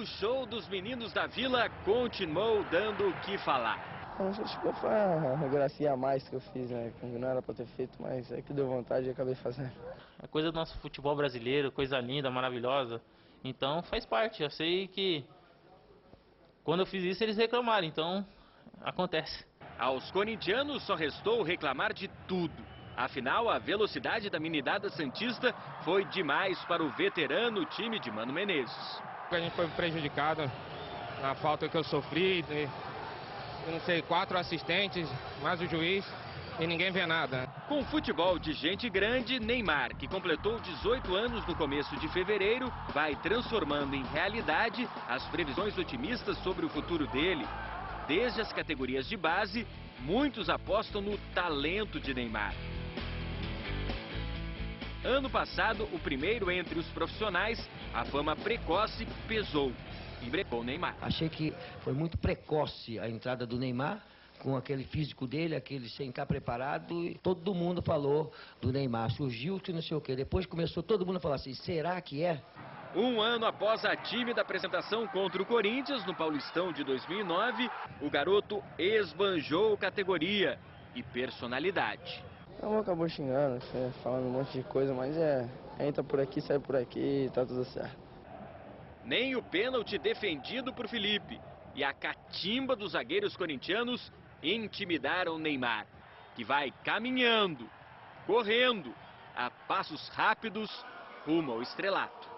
O show dos meninos da Vila continuou dando o que falar. Acho que foi uma gracinha a mais que eu fiz, né? Que não era pra ter feito, mas é que deu vontade e acabei fazendo. É coisa do nosso futebol brasileiro, coisa linda, maravilhosa. Então faz parte. Eu sei que quando eu fiz isso eles reclamaram, então acontece. Aos corintianos só restou reclamar de tudo. Afinal, a velocidade da meninada Santista foi demais para o veterano time de Mano Menezes. A gente foi prejudicado na falta que eu sofri, eu não sei, quatro assistentes, mais o juiz, e ninguém vê nada. Com futebol de gente grande, Neymar, que completou 18 anos no começo de fevereiro, vai transformando em realidade as previsões otimistas sobre o futuro dele. Desde as categorias de base, muitos apostam no talento de Neymar. Ano passado, o primeiro entre os profissionais, a fama precoce pesou e brecou Neymar. Achei que foi muito precoce a entrada do Neymar, com aquele físico dele, aquele sem estar preparado, e todo mundo falou do Neymar. Surgiu que não sei o quê. Depois começou todo mundo a falar assim, será que é? Um ano após a tímida apresentação contra o Corinthians no Paulistão de 2009, o garoto esbanjou categoria e personalidade. Não acabou xingando, falando um monte de coisa, mas é, entra por aqui, sai por aqui, tá tudo certo. Nem o pênalti defendido por Felipe e a catimba dos zagueiros corintianos intimidaram Neymar, que vai caminhando, correndo, a passos rápidos rumo ao estrelato.